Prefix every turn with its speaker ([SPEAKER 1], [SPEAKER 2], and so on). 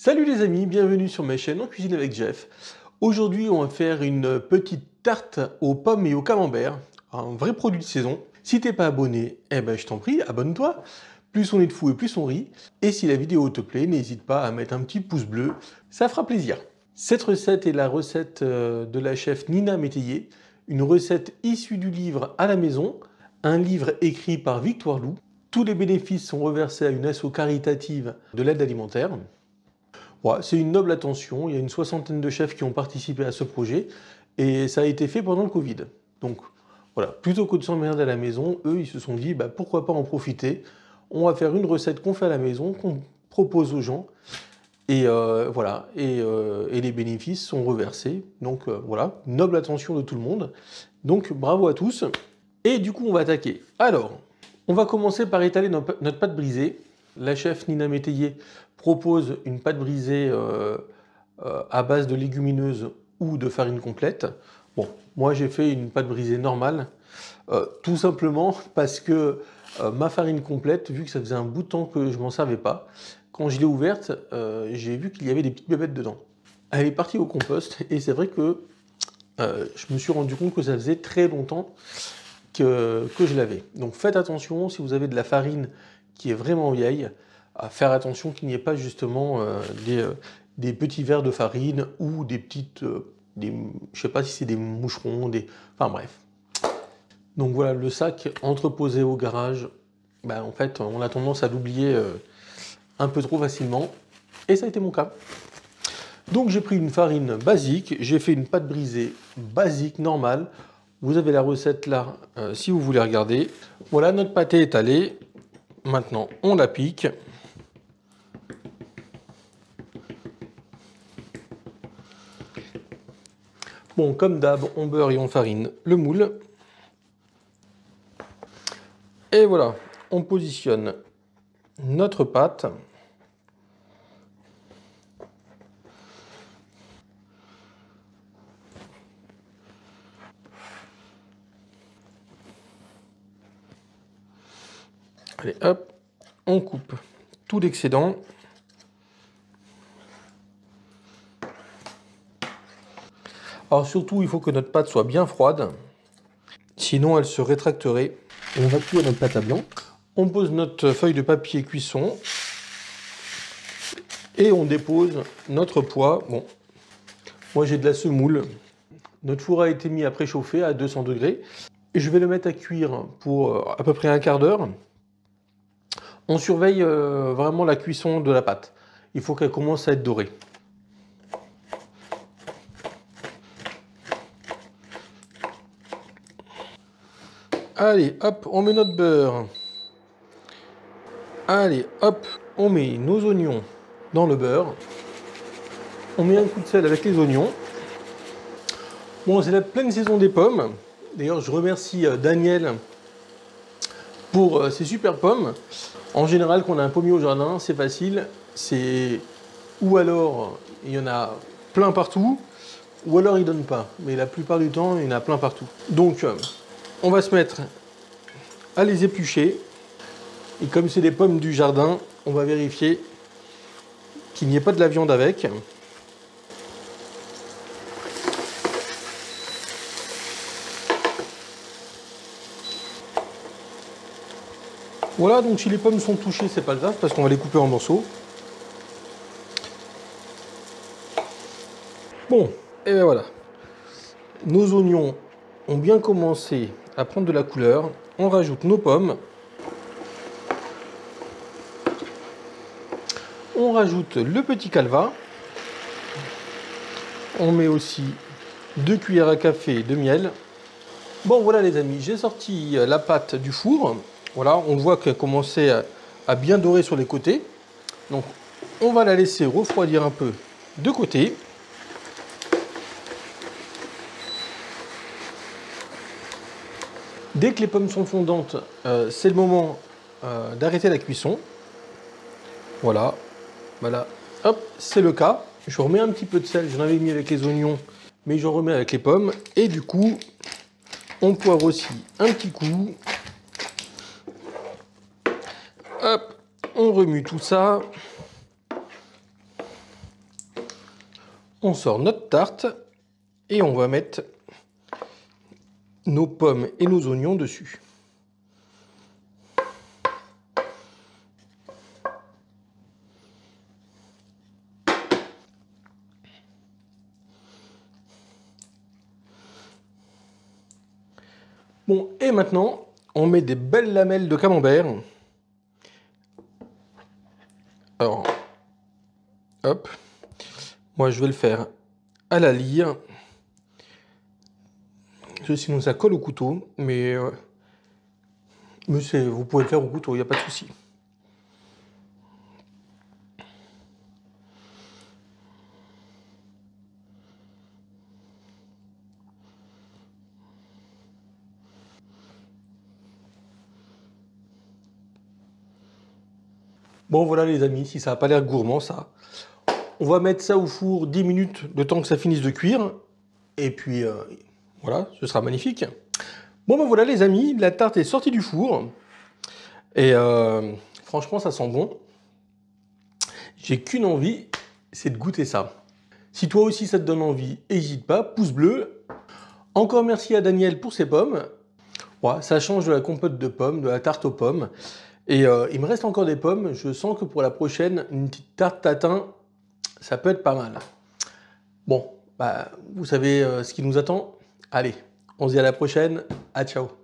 [SPEAKER 1] Salut les amis, bienvenue sur ma chaîne En Cuisine avec Jeff. Aujourd'hui, on va faire une petite tarte aux pommes et au camembert, un vrai produit de saison. Si t'es pas abonné, eh ben je t'en prie, abonne-toi. Plus on est de fou et plus on rit. Et si la vidéo te plaît, n'hésite pas à mettre un petit pouce bleu, ça fera plaisir. Cette recette est la recette euh, de la chef Nina Métayer, une recette issue du livre À la maison, un livre écrit par Victoire Lou. Tous les bénéfices sont reversés à une asso caritative de l'aide alimentaire. C'est une noble attention, il y a une soixantaine de chefs qui ont participé à ce projet et ça a été fait pendant le Covid. Donc voilà, plutôt que de s'emmerder à la maison, eux ils se sont dit bah, pourquoi pas en profiter, on va faire une recette qu'on fait à la maison, qu'on propose aux gens et euh, voilà, euh, et, les bénéfices sont reversés. Donc euh, voilà, noble attention de tout le monde. Donc bravo à tous. Et du coup, on va attaquer. Alors, on va commencer par étaler notre pâte brisée. La chef Nina Métayer propose une pâte brisée euh, euh, à base de légumineuses ou de farine complète. Bon, moi j'ai fait une pâte brisée normale, euh, tout simplement parce que ma farine complète, vu que ça faisait un bout de temps que je m'en servais pas, quand je l'ai ouverte, j'ai vu qu'il y avait des petites bébêtes dedans. Elle est partie au compost et c'est vrai que je me suis rendu compte que ça faisait très longtemps que, je l'avais. Donc faites attention, si vous avez de la farine qui est vraiment vieille, à faire attention qu'il n'y ait pas justement euh, euh, des, petits verres de farine ou des petites, euh, des, je sais pas si c'est des moucherons, des, enfin bref. Donc voilà, le sac entreposé au garage, ben, en fait, on a tendance à l'oublier un peu trop facilement, et ça a été mon cas. Donc j'ai pris une farine basique, j'ai fait une pâte brisée basique, normale, vous avez la recette là, si vous voulez regarder. Voilà, notre pâté est allé. Maintenant, on la pique. Bon, comme d'hab, on beurre et on farine le moule. Et voilà, on positionne notre pâte. Allez, hop, on coupe tout l'excédent. Alors surtout, il faut que notre pâte soit bien froide, sinon elle se rétracterait. On va tout à notre pâte à blanc. On pose notre feuille de papier cuisson et on dépose notre poids. Bon, moi j'ai de la semoule. Notre four a été mis à préchauffer à 200 degrés. Et je vais le mettre à cuire pour euh, à peu près un quart d'heure. On surveille euh, vraiment la cuisson de la pâte. Il faut qu'elle commence à être dorée. Allez, hop, on met notre beurre. Allez, hop, on met nos oignons dans le beurre. On met un coup de sel avec les oignons. Bon, c'est la pleine saison des pommes. D'ailleurs, je remercie euh, Daniel pour euh, ces super pommes. En général, quand on a un pommier au jardin, c'est facile. C'est ou alors il y en a plein partout, ou alors il donne pas. Mais la plupart du temps, il y en a plein partout. Donc, euh, on va se mettre à les éplucher. Et comme c'est des pommes du jardin, on va vérifier qu'il n'y ait pas de la viande avec. Voilà, donc si les pommes sont touchées, c'est pas grave parce qu'on va les couper en morceaux. Bon, et bien voilà. Nos oignons ont bien commencé à prendre de la couleur. On rajoute nos pommes. On rajoute le petit calva. On met aussi deux cuillères à café de miel. Bon voilà les amis, j'ai sorti la pâte du four. Voilà, on voit qu'elle commençait à, à bien dorer sur les côtés. Donc, on va la laisser refroidir un peu de côté. Dès que les pommes sont fondantes, euh, c'est le moment euh, d'arrêter la cuisson. Voilà, voilà, hop, c'est le cas. Je remets un petit peu de sel, j'en avais mis avec les oignons, mais je remets avec les pommes. Et du coup, on poivre aussi un petit coup. Hop, on remue tout ça. On sort notre tarte et on va mettre nos pommes et nos oignons dessus. Bon, et maintenant, on met des belles lamelles de camembert. Alors, hop. Moi, je vais le faire à la lyre. Sinon, ça colle au couteau. Mais, euh, vous pouvez le faire au couteau, il n'y a pas de souci. Bon voilà les amis, si ça n'a pas l'air gourmand ça. On va mettre ça au four 10 minutes, le temps que ça finisse de cuire. Et puis euh, voilà, ce sera magnifique. Bon ben voilà les amis, la tarte est sortie du four. Et euh, franchement ça sent bon. J'ai qu'une envie, c'est de goûter ça. Si toi aussi ça te donne envie, n'hésite pas, pouce bleu. Encore merci à Daniel pour ses pommes. ça change de la compote de pommes, de la tarte aux pommes. Et euh, il me reste encore des pommes. Je sens que pour la prochaine, une petite tarte tatin, ça peut être pas mal. Bon, bah, vous savez euh, ce qui nous attend Allez, on se dit à la prochaine. À ciao